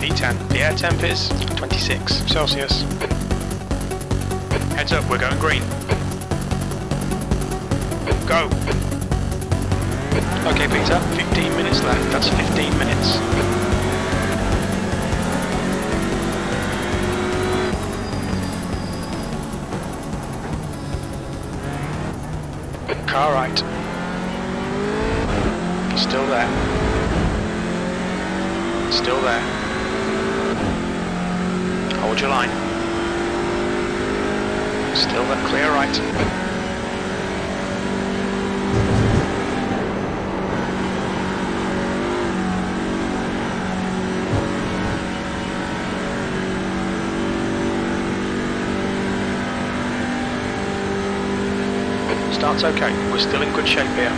P10. The air temp is 26 Celsius. Heads up, we're going green. Go! Okay, Peter, 15 minutes left. That's 15 minutes. Car right. Still there. Still there. Hold your line. Still there. Clear right. Start's okay. We're still in good shape here.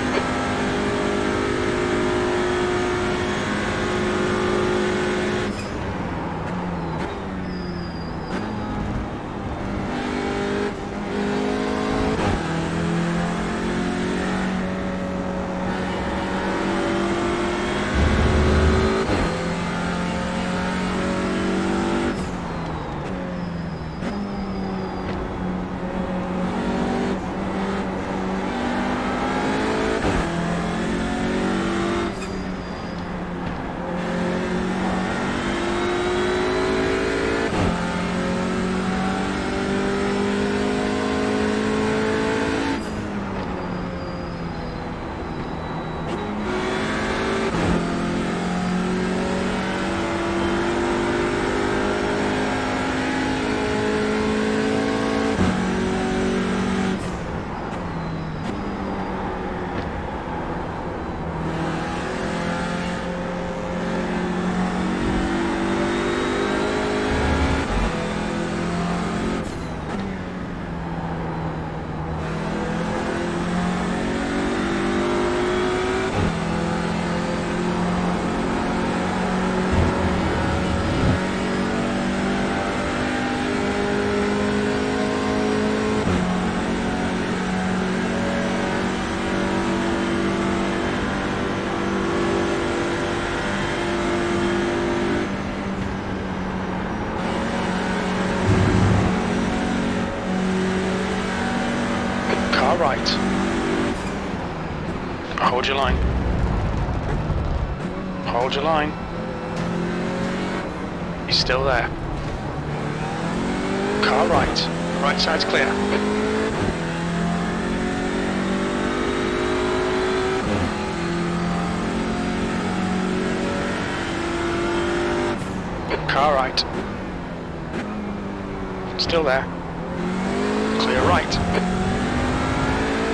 Car right. Hold your line. Hold your line. He's still there. Car right. Right side's clear. Car right. Still there. Clear right. You cut the track. Keep it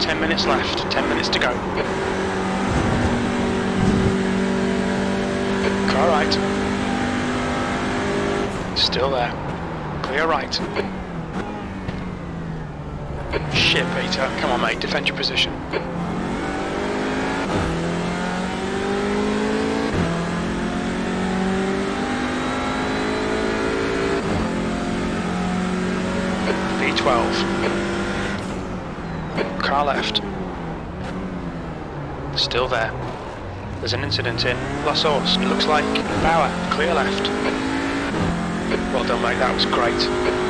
10 minutes left, 10 minutes to go. Car right. Still there. Clear right. Shit, Peter. Come on, mate. Defend your position. P12. Car left. Still there. There's an incident in La Source. It looks like Bauer. Clear left. Well done, mate. That was great.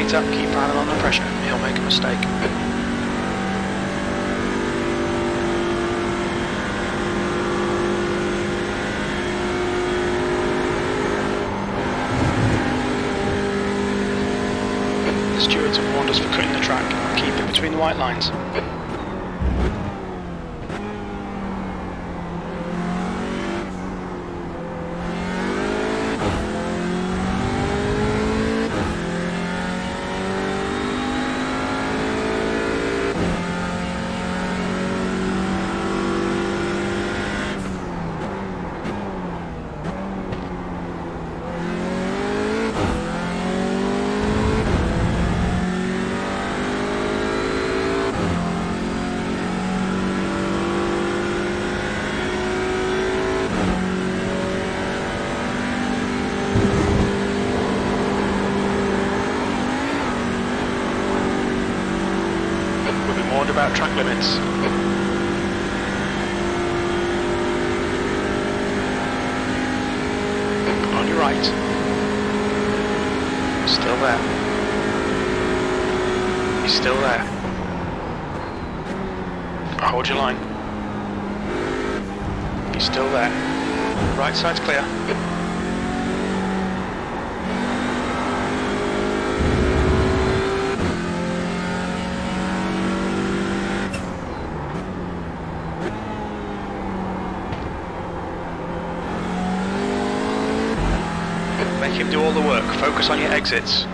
Alright, Peter. Keep piling on the pressure. He'll make a mistake. The stewards have warned us for cutting the track. Keep it between the white lines. We've been warned about track limits. On your right. Still there. He's still there. Hold your line. He's still there. Right side's clear. Make him do all the work. Focus on your exits.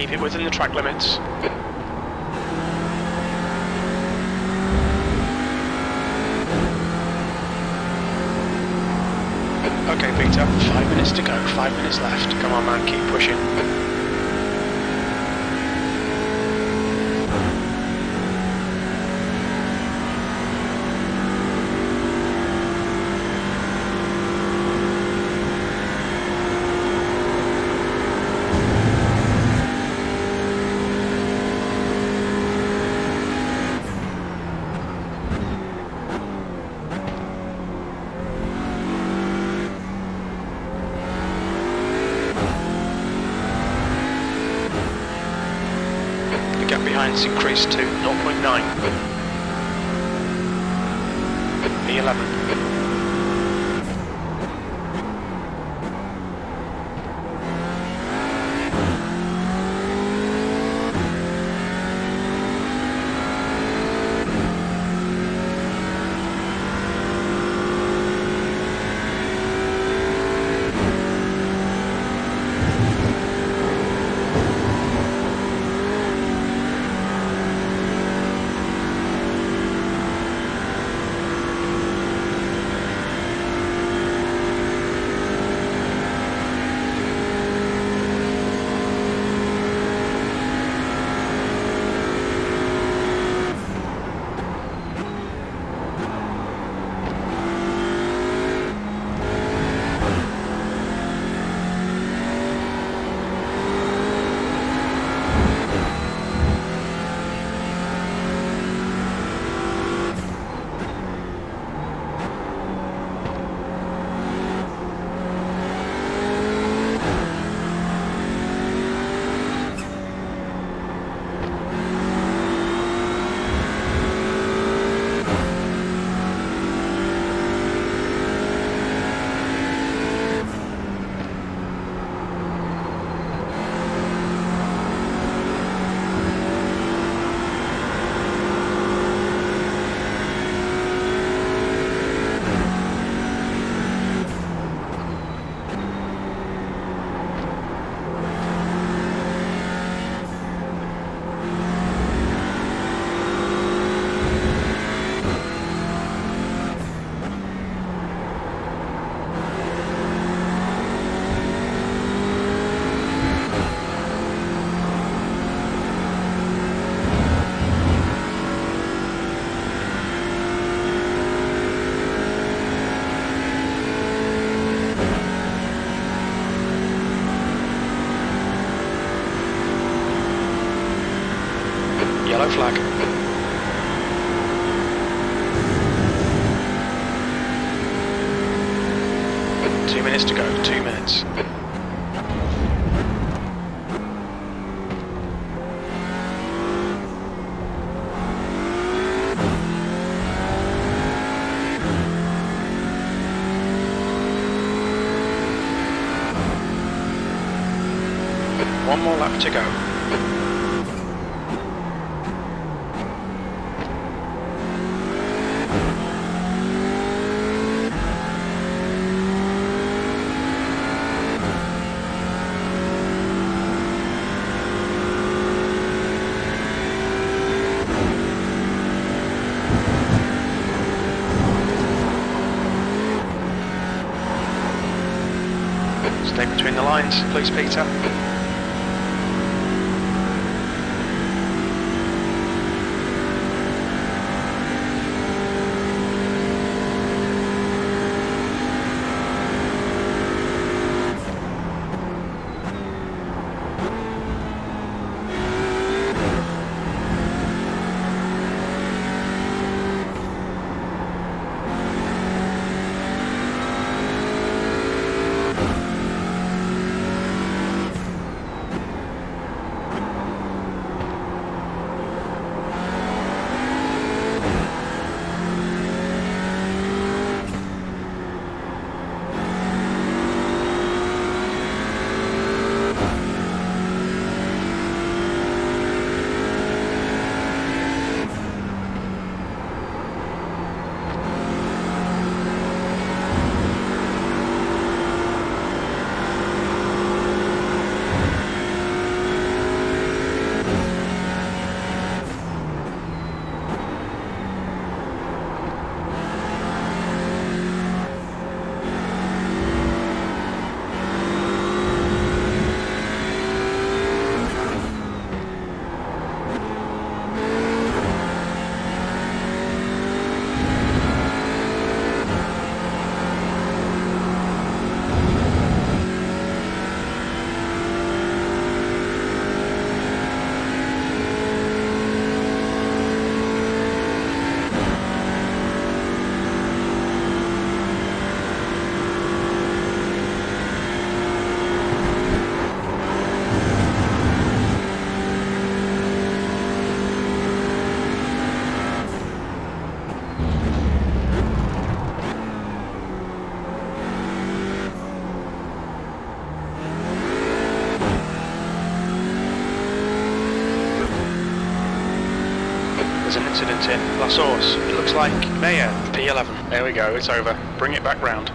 Keep it within the track limits. Okay, Peter, five minutes to go, five minutes left. Come on man, keep pushing. Increased to 0.9. P11. One more lap to go. Stay between the lines, please, Peter. In La Source. It looks like Mayor P11. There we go, it's over. Bring it back round.